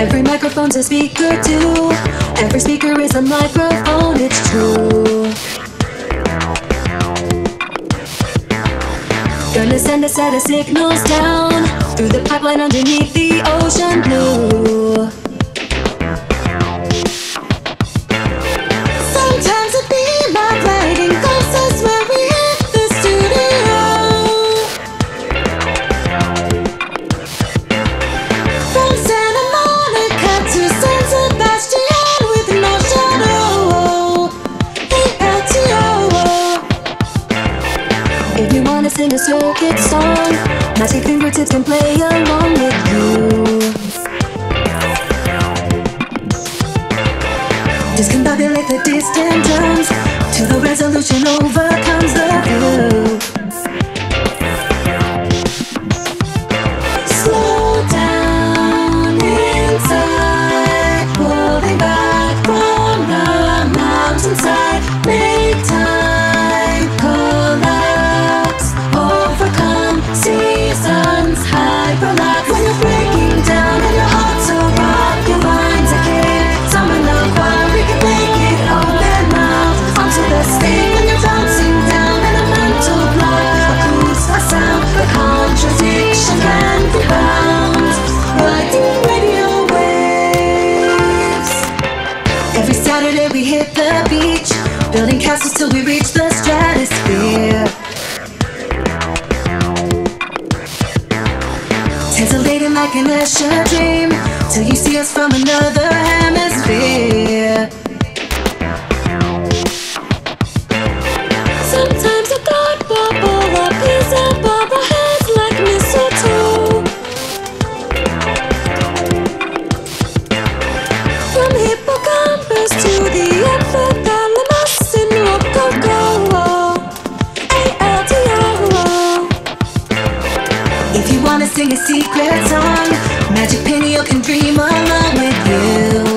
Every microphone's a speaker too. Every speaker is a microphone, it's true. Gonna send a set of signals down through the pipeline underneath the ocean blue. A circuit song, magic fingertips can play along with you. Discombobulate the distant drums till the resolution overcomes like an Escher dream, till you see us from another You a secret song, Magic Pineal can dream along with you.